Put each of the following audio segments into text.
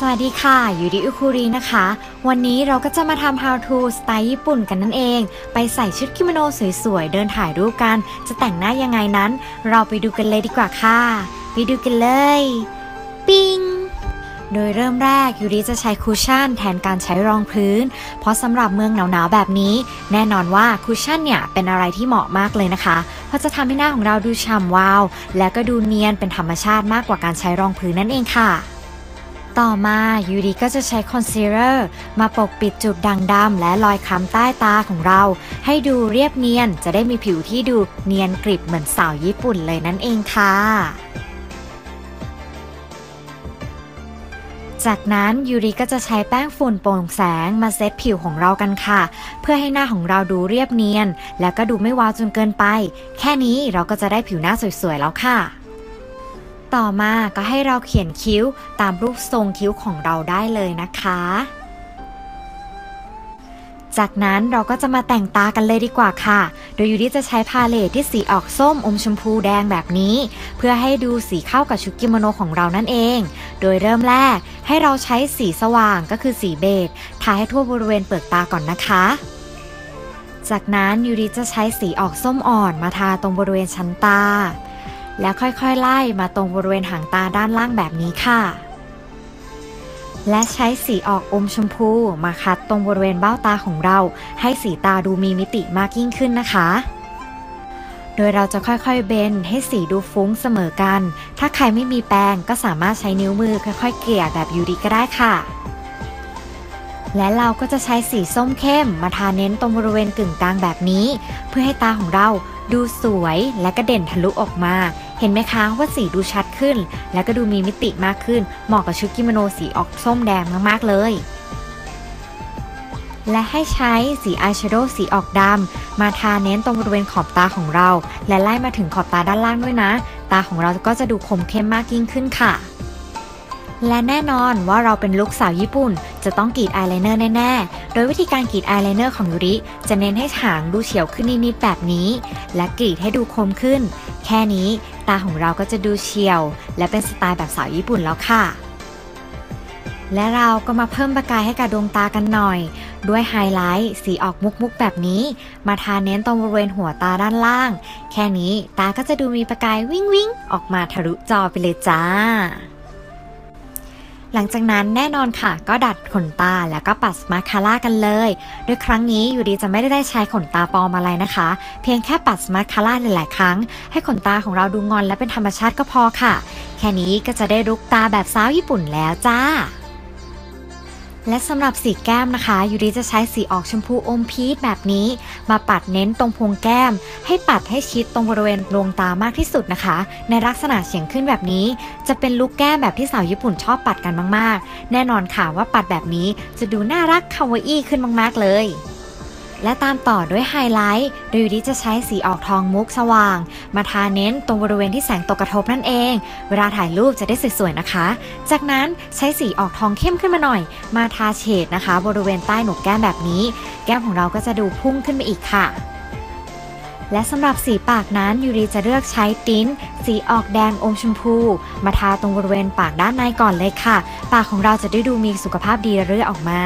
สวัสดีค่ะอยู่ดีอุคุรีนะคะ วันนี้เราก็จะมาทำ how to สไตล์ญี่ปุ่นกันนั่นเอง ไปใส่ชุดกิโมโนสวยๆ เดินถ่ายรูปกัน จะแต่งหน้ายังไงนั้น เราไปดูกันเลยดีกว่าค่ะ ไปดูกันเลย ปิงโดยเริ่มแรกยูริจะใช้ cushion แทนการใช้รองพื้น เพราะสำหรับเมืองหนาวๆแบบนี้ แน่นอนว่า cushion เนี่ยเป็นอะไรที่เหมาะมากเลยนะคะ เพราะจะทำให้หน้าของเราดูฉ่ำวาว และก็ดูเนียนเป็นธรรมชาติมากกว่าการใช้รองพื้นนั่นเองค่ะ ต่อมายูริก็จะใช้คอนซีลเลอร์มาปกปิดจุดด่างดำและรอยคล้ำใต้ตาของเรา ให้ดูเรียบเนียนจะได้มีผิวที่ดูเนียนกริบเหมือนสาวญี่ปุ่นเลยนั่นเองค่ะจากนั้นยูริก็จะใช้แป้งฝุ่นโปร่งแสงมาเซตผิวของเรากันค่ะ เพื่อให้หน้าของเราดูเรียบเนียน และก็ดูไม่วาวจนเกินไป แค่นี้เราก็จะได้ผิวหน้าสวยๆแล้วค่ะ ต่อมาก็ให้เราเขียนคิ้วตามรูปทรงคิ้วของเราได้เลยนะคะ จากนั้นเราก็จะมาแต่งตากันเลยดีกว่าค่ะ โดยยูริจะใช้ palette ที่สีออกส้มอมชมพูแดงแบบนี้ เพื่อให้ดูสีเข้ากับชุดกิโมโนของเรานั่นเอง โดยเริ่มแรกให้เราใช้สีสว่างก็คือสี beigeทาให้ทั่วบริเวณเปลือกตาก่อนนะคะจากนั้นยูริจะใช้สีออกส้มอ่อนมาทาตรงบริเวณชั้นตา แล้วค่อยๆไล่มาตรงบริเวณหางตาด้านล่างแบบนี้ค่ะ และใช้สีออกอมชมพูมาคัดตรงบริเวณเบ้าตาของเรา ให้สีตาดูมีมิติมากยิ่งขึ้นนะคะ โดยเราจะค่อยๆเบนให้สีดูฟุ้งเสมอกัน ถ้าใครไม่มีแปรงก็สามารถใช้นิ้วมือค่อยๆ เกลี่ยแบบยูริก็ได้ค่ะและเราก็จะใช้สีส้มเข้มมาทาเน้นตรงบริเวณกึ่งกลางแบบนี้ เพื่อให้ตาของเราดูสวยและก็เด่นทะลุออกมา เห็นไหมคะว่าสีดูชัดขึ้น และก็ดูมีมิติมากขึ้น เหมาะกับชุดกิโมโนสีออกส้มแดงมากๆเลยและให้ใช้สีอายแชโดว์สีออกดำมาทาเน้นตรงบริเวณขอบตาของเรา และไล่มาถึงขอบตาด้านล่างด้วยนะ ตาของเราก็จะดูคมเข้มมากยิ่งขึ้นค่ะ และแน่นอนว่าเราเป็น look สาวญี่ปุ่น จะต้องกรีดอายไลเนอร์แน่ ๆ โดยวิธีการกรีดอายไลเนอร์ของยูริ จะเน้นให้หางดูเฉี่ยวขึ้นนิดๆแบบนี้ และกรีดให้ดูคมขึ้น แค่นี้ตาของเราก็จะดูเฉี่ยว และเป็นสไตล์แบบสาวญี่ปุ่นแล้วค่ะ และเราก็มาเพิ่มประกายให้กับดวงตากันหน่อย ด้วยไฮไลท์สีออกมุกๆแบบนี้ มาทาเน้นตรงบริเวณหัวตาด้านล่าง แค่นี้ตาก็จะดูมีประกายวิ้งวิ้งๆออกมาทะลุจอไปเลยจ้า หลังจากนั้นแน่นอนค่ะ ก็ดัดขนตาแล้วก็ปัดมาคาร่ากันเลยโดยครั้งนี้อยู่ดีจะไม่ได้ใช้ขนตาปลอมอะไรนะคะ เพียงแค่ปัดมาคาร่าหลายๆครั้ง ให้ขนตาของเราดูงอนและเป็นธรรมชาติก็พอค่ะ แค่นี้ก็จะได้ลุกตาแบบสาวญี่ปุ่นแล้วจ้า และสำหรับสีแก้มนะคะ ยูริจะใช้สีออกชมพูอมพีชแบบนี้ มาปัดเน้นตรงพวงแก้ม ให้ปัดให้ชิดตรงบริเวณดวงตามากที่สุดนะคะ ในลักษณะเฉียงขึ้นแบบนี้ จะเป็นลุคแก้มแบบที่สาวญี่ปุ่นชอบปัดกันมากๆ แน่นอนค่ะว่าปัดแบบนี้จะดูน่ารักคาวาอี้ขึ้นมากๆเลย และตามต่อด้วยไฮไลท์โดยยูริจะใช้สีออกทองมุกสว่าง มาทาเน้นตรงบริเวณที่แสงตกกระทบนั่นเอง เวลาถ่ายรูปจะได้สวยๆนะคะ จากนั้นใช้สีออกทองเข้มขึ้นมาหน่อย มาทาเฉดนะคะ บริเวณใต้หนกแก้มแบบนี้ แก้มของเราก็จะดูพุ่งขึ้นไปอีกค่ะ และสำหรับสีปากนั้นยูริจะเลือกใช้ติ้นสีออกแดงอมชมพู มาทาตรงบริเวณปากด้านในก่อนเลยค่ะ ปากของเราจะได้ดูมีสุขภาพดีเรื่อยออกมา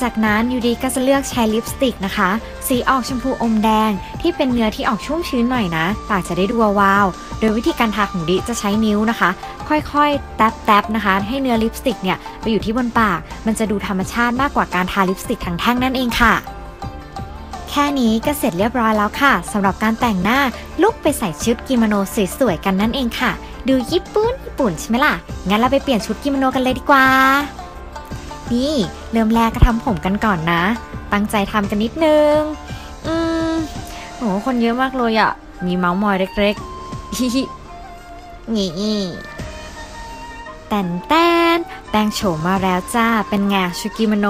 จากนั้นยูริก็จะเลือกใช้ลิปสติกนะคะ สีออกชมพูอมแดง ที่เป็นเนื้อที่ออกชุ่มชื้นหน่อยนะ ปากจะได้ดูวาว โดยวิธีการทาของดิจะใช้นิ้วนะคะ ค่อยๆ แตบๆนะคะ ให้เนื้อลิปสติกเนี่ยไปอยู่ที่บนปาก มันจะดูธรรมชาติมากกว่าการทาลิปสติกทั้งแท่งนั่นเองค่ะ แค่นี้ก็เสร็จเรียบร้อยแล้วค่ะสำหรับการแต่งหน้า look ไปใส่ชุดกิโมโนสวยๆกันนั่นเองค่ะ ดูญี่ปุ่นญี่ปุ่นใช่ไหมล่ะ งั้นเราไปเปลี่ยนชุดกิโมโนกันเลยดีกว่า นี่เริ่มแรกก็ทำผมกันก่อนนะ ตั้งใจทำกันนิดนึง อืมโหคนเยอะมากเลยอะมีเมาส์มอยเล็กๆฮิฮินี่แต่นแตน แปลงโฉมมาแล้วจ้า เป็นไงชุดกิโมโน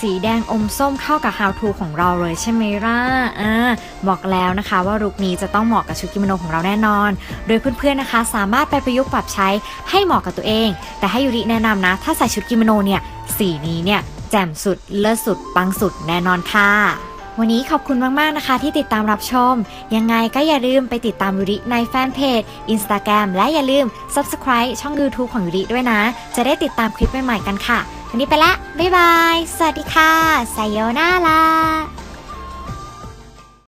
สีแดงอมส้มเข้ากับ how to ของเราเลยใช่ไหมล่ะอ่าบอกแล้วนะคะว่าลุคนี้จะต้องเหมาะกับชุดกิโมโนของเราแน่นอน โดยเพื่อนๆนะคะ สามารถไปประยุกต์ปรับใช้ให้เหมาะกับตัวเอง แต่ให้ยูริแนะนำนะ ถ้าใส่ชุดกิโมโนเนี่ย สีนี้เนี่ยแจ่มสุด เลิศสุด ปังสุดแน่นอนค่ะ วันนี้ขอบคุณมาก ๆ นะคะที่ติดตามรับชม ยังไงก็อย่าลืมไปติดตามยูริในแฟนเพจ Instagram และอย่าลืม Subscribe ช่อง YouTube ของยูริด้วยนะ จะได้ติดตามคลิปใหม่ ๆ กันค่ะ วันนี้ไปละ บ๊ายบาย สวัสดีค่ะไซโยนารา